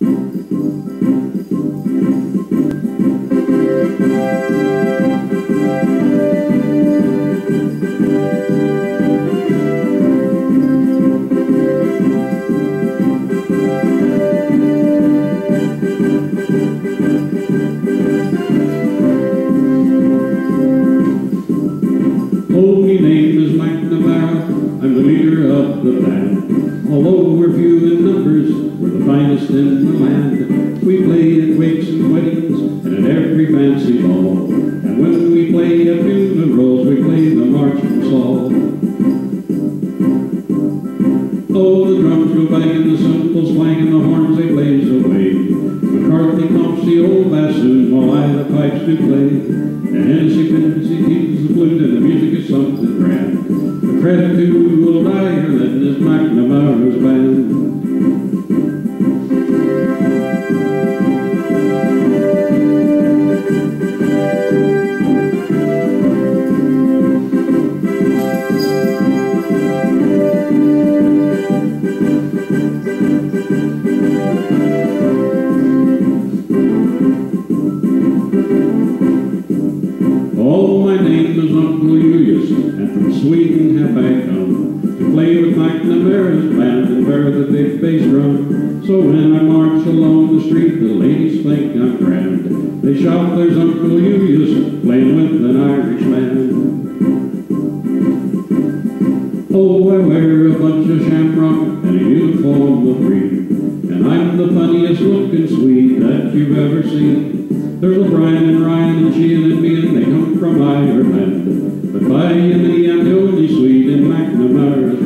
Me name is McNamara, I'm the leader of the band. Although we're few in finest in the land. We play at wakes and weddings, and at every fancy ball. And when we play at funerals, we play the march marching Saul. Oh, the drums go banging, the cymbals clanging, the horns they blaze away. McCarthy pumps the old bassoon while I the pipes do play. And Hennessy Finnessy keeps the flute and the music is something grand. The credit to All my name is Uncle Julius, and from Sweden have I come to play with McNamara's band and bear the big bass drum. So when I march along the street, the ladies think I'm grand. They shout, "There's Uncle Julius playing with an Irish man." Oh, I wear a bunch of shamrock and a uniform of green, and I'm the funniest looking Swede that you've ever seen. There's O'Brien and Ryan. She'll they come from Ireland. but by and the I'm totally sweet and McNamara.